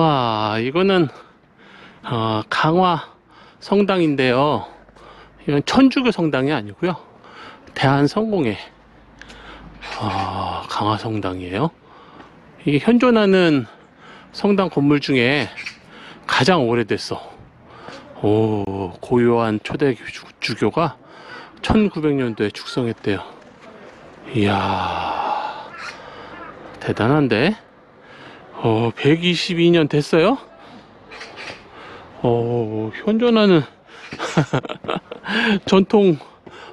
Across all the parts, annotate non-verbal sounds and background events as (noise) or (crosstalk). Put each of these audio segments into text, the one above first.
와, 이거는, 어, 강화 성당인데요. 이건 천주교 성당이 아니고요. 대한성공회, 아, 강화 성당이에요. 이게 현존하는 성당 건물 중에 가장 오래됐어. 오, 고요한 초대 주- 주교가 1900년도에 축성했대요. 이야, 대단한데? 어, 122년 됐어요? 어, 현존하는 (laughs) 전통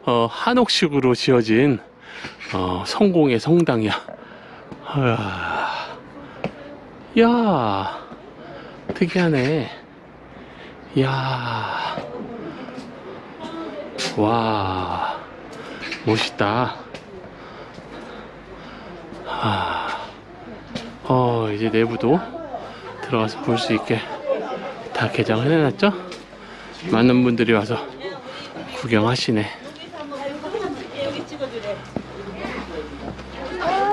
어, 한옥식으로 지어진 어, 성공의 성당이야. 아, 야, 특이하네. 야, 와, 멋있다. 아, 어, 이제 내부도 들어가서 볼 수 있게 다 개장을 해놨죠? 많은 분들이 와서 구경하시네.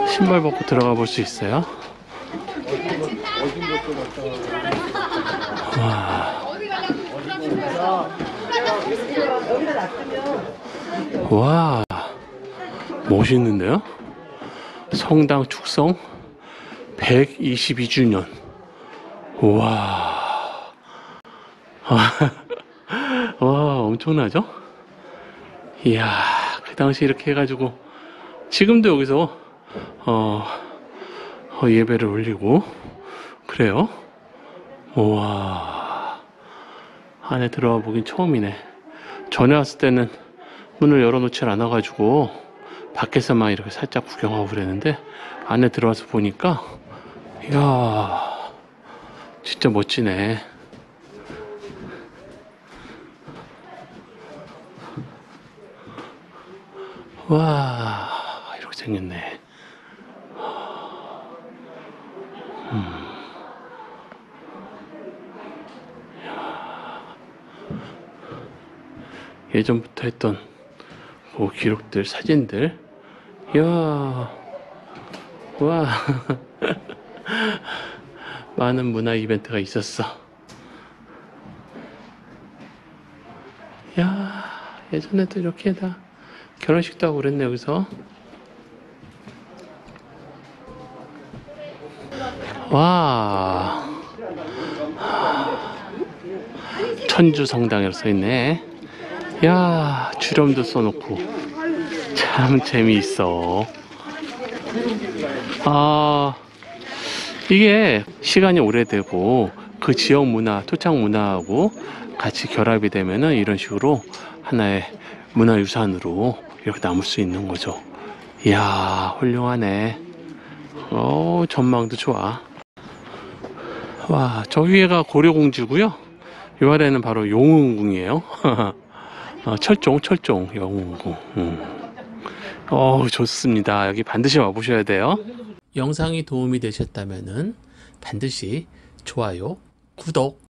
신발 벗고 들어가 볼 수 있어요. 와, 멋있는데요? 성당 축성 122주년. 와, (laughs) 와, 엄청나죠? 이야, 그 당시 이렇게 해가지고, 지금도 여기서, 어, 어, 예배를 올리고, 그래요? 우와, 안에 들어와 보긴 처음이네. 전에 왔을 때는 문을 열어놓질 않아가지고, 밖에서만 이렇게 살짝 구경하고 그랬는데, 안에 들어와서 보니까, 이야, 진짜 멋지네. 와, 이렇게 생겼네. 음. 야. 예전부터 했던 그 기록들, 사진들. 이야, 와. (laughs) 많은 문화 이벤트가 있었어. 야, 예전에도 이렇게 다 결혼식도 하고 그랬네, 여기서. 와. 천주 성당이라고 써있네. 야, 주름도 써놓고. 참 재미있어. 아, 이게 시간이 오래되고 그 지역 문화, 토착 문화하고 같이 결합이 되면은 이런 식으로 하나의 문화유산으로 이렇게 남을 수 있는 거죠. 이야, 훌륭하네. 어, 전망도 좋아. 와, 저 위에가 고려공주고요. 요 아래는 바로 용흥궁이에요. (laughs) 어, 철종, 철종, 영흥궁. 음. 어, 좋습니다. 여기 반드시 와보셔야 돼요. 영상이 도움이 되셨다면 반드시 좋아요, 구독